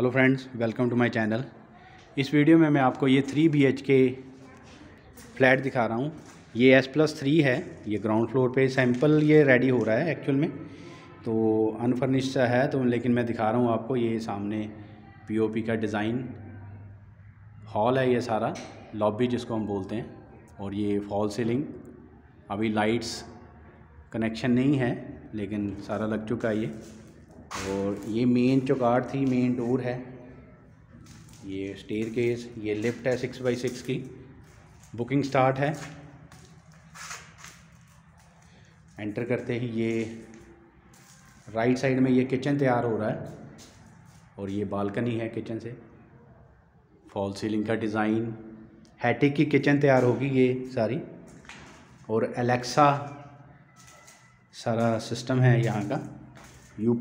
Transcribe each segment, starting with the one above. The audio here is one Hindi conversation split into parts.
Hello friends, welcome to my channel. इस वीडियो में मैं आपको ये three B H K flat दिखा रहा हूँ। ये एस प्लस थ्री है, ये ग्राउंड फ्लोर पे सैंपल ये रेडी हो रहा है एक्चुअल में। तो अनफर्निश्ड है तो लेकिन मैं दिखा रहा हूँ आपको, ये सामने पीओपी का डिज़ाइन हॉल है ये सारा लॉबी जिसको हम बोलते हैं। और ये फॉल सीलिंग अभी लाइट्स कनेक्शन नहीं है, लेकिन सारा लग चुका है ये। और ये मेन चौकाट थी मेन डोर है। ये स्टेयर केस ये लिफ्ट है सिक्स बाई सिक्स की। बुकिंग स्टार्ट है। एंटर करते ही ये। राइट साइड में ये किचन तैयार हो रहा है। और ये बालकनी है किचन से। फॉल सीलिंग का डिज़ाइन हैटिक की किचन तैयार होगी ये सारी। और एलेक्सा सारा सिस्टम है यहाँ का। यू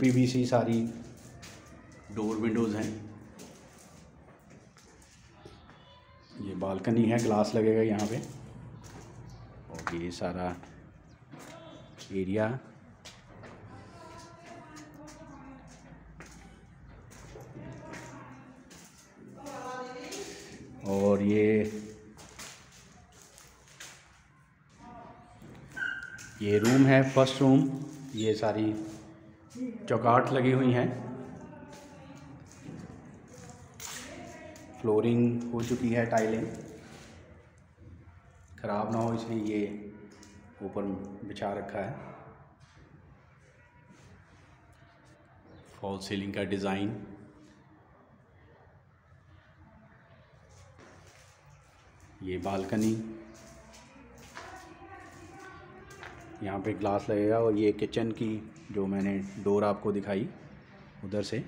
सारी डोर विंडोज़ हैं। ये बालकनी है ग्लास लगेगा यहाँ पे। और ये सारा एरिया और ये ये रूम है फ़र्स्ट रूम ये सारी चौकाट लगी हुई हैं। फ्लोरिंग हो चुकी है टाइलें। ख़राब ना हो इसलिए ये ऊपर बिछा रखा है। फॉल सीलिंग का डिज़ाइन ये बालकनी। यहाँ पे ग्लास लगेगा और ये किचन की जो मैंने डोर आपको दिखाई, उधर से।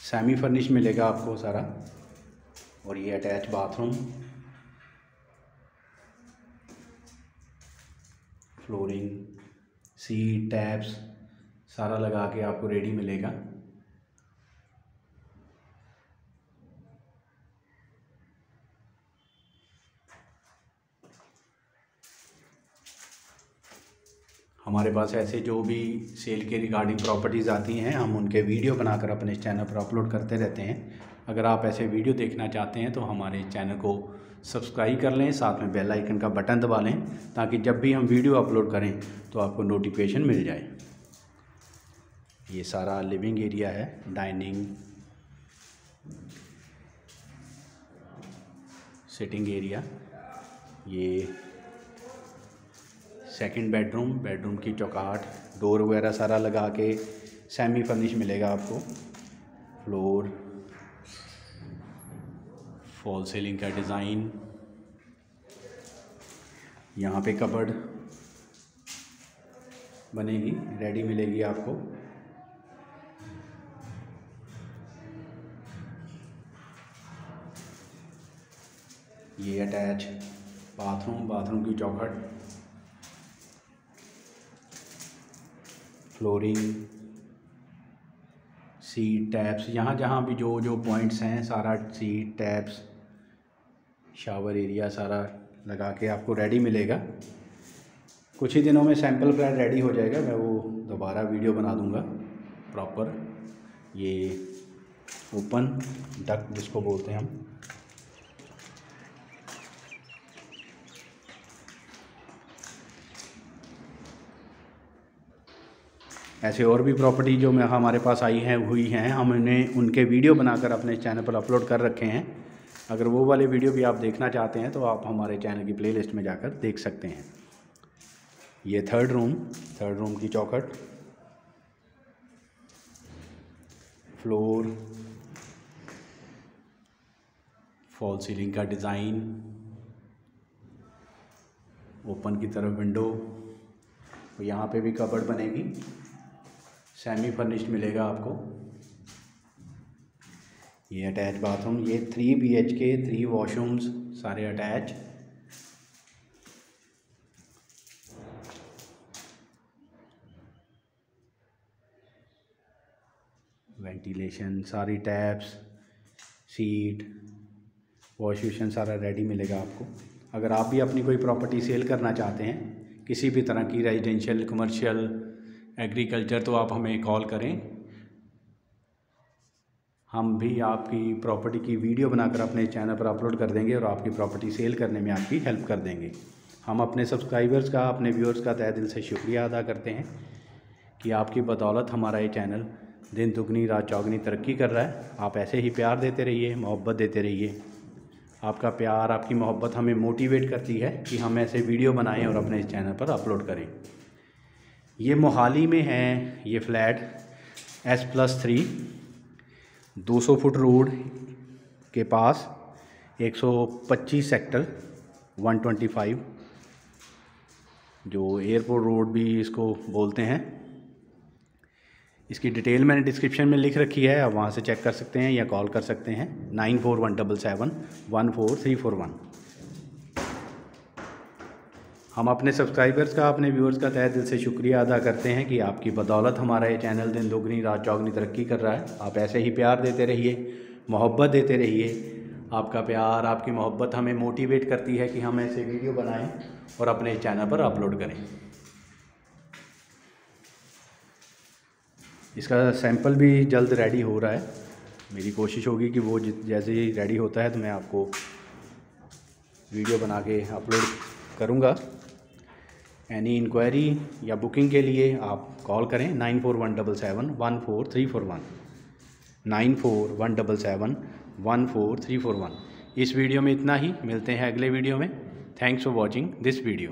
सेमी फर्निश मिलेगा आपको सारा। और ये attach bathroom flooring seat taps सारा लगा के आपको रेडी मिलेगा। हमारे पास ऐसे जो भी सेल के रिगार्डिंग प्रॉपर्टीज़ आती हैं, हम उनके वीडियो बनाकर अपने चैनल पर अपलोड करते रहते हैं। अगर आप ऐसे वीडियो देखना चाहते हैं तो हमारे चैनल को सब्सक्राइब कर लें, साथ में बेल आइकन का बटन दबा लें, ताकि जब भी हम वीडियो अपलोड करें तो आपको नोटिफिकेशन मिल जाए। ये सारा लिविंग एरिया है डाइनिंग सिटिंग एरिया ये सेकंड बेडरूम बेडरूम की चौकाट डोर वगैरह सारा लगा के सेमी फर्निश मिलेगा आपको। फ्लोर फॉल सीलिंग का डिज़ाइन यहाँ पे कबर्ड बनेगी रेडी मिलेगी आपको। ये अटैच बाथरूम बाथरूम की चौखट। फ्लोरिंग सीट टैप्स यहाँ जहाँ भी जो जो पॉइंट्स हैं, सारा सीट टैप्स शावर एरिया सारा लगा के आपको रेडी मिलेगा। कुछ ही दिनों में सैंपल फ्लैट रेडी हो जाएगा, मैं वो दोबारा वीडियो बना दूँगा प्रॉपर ये ओपन डक जिसको बोलते हैं हम। ऐसे और भी प्रॉपर्टी जो मैं हमारे पास आई हैं, हुई हैं, हम उन्हें उनके वीडियो बनाकर अपने चैनल पर अपलोड कर रखे हैं। अगर वो वाले वीडियो भी आप देखना चाहते हैं तो आप हमारे चैनल की प्लेलिस्ट में जाकर देख सकते हैं। ये थर्ड रूम थर्ड रूम की चौखट। फ्लोर फॉल सीलिंग का डिज़ाइन ओपन की तरफ़ विंडो यहाँ पे भी कबर्ड बनेगी। सेमी फर्निश्ड मिलेगा आपको। ये अटैच बाथरूम ये three B H K three washrooms सारे अटैच वेंटिलेशन सारी टैप्स सीट वॉश सारा रेडी मिलेगा आपको। अगर आप भी अपनी कोई प्रॉपर्टी सेल करना चाहते हैं, किसी भी तरह की रेजिडेंशियल कमर्शियल एग्रीकल्चर तो आप हमें कॉल करें। हम भी आपकी प्रॉपर्टी की वीडियो बनाकर अपने चैनल पर अपलोड कर देंगे और आपकी प्रॉपर्टी सेल करने में आपकी हेल्प कर देंगे। हम अपने सब्सक्राइबर्स का, अपने व्यूअर्स का तय दिल से शुक्रिया अदा करते हैं कि आपकी बदौलत हमारा ये चैनल दिन दुगनी, रात चौगनी तरक्की कर रहा है। आप ऐसे ही प्यार देते रहिए, मोहब्बत देते रहिए। आपका प्यार, आपकी मोहब्बत हमें मोटिवेट करती है कि हम ऐसे वीडियो बनाएँ और अपने इस चैनल पर अपलोड करें। ये मोहाली में है, ये flat S plus three 200 foot road के पास 125 सेक्टर 125 जो एयरपोर्ट रोड भी इसको बोलते हैं। इसकी डिटेल मैंने डिस्क्रिप्शन में लिख रखी है, आप वहाँ से चेक कर सकते हैं या कॉल कर सकते हैं, nine four one double seven, one four three four one. हम अपने सब्सक्राइबर्स का, अपने व्यूअर्स का तय दिल से शुक्रिया अदा करते हैं कि आपकी बदौलत हमारा ये चैनल दिन दोगुनी, रात चौगनी तरक्की कर रहा है। आप ऐसे ही प्यार देते रहिए, मोहब्बत देते रहिए। आपका प्यार, आपकी मोहब्बत हमें मोटिवेट करती है कि हम ऐसे वीडियो बनाएँ और अपने चैनल पर अपलोड करें। इसका सैंपल भी जल्द रेडी हो रहा है। मेरी कोशिश होगी कि वो जैसे ही रेडी होता है तो मैं आपको वीडियो बना के अपलोड करूँगा। एनी इंक्वायरी या बुकिंग के लिए आप कॉल करें nine four one double seven one four three four one nine four one double seven one four three four one इस वीडियो में इतना ही। मिलते हैं अगले वीडियो में। Thanks for watching this video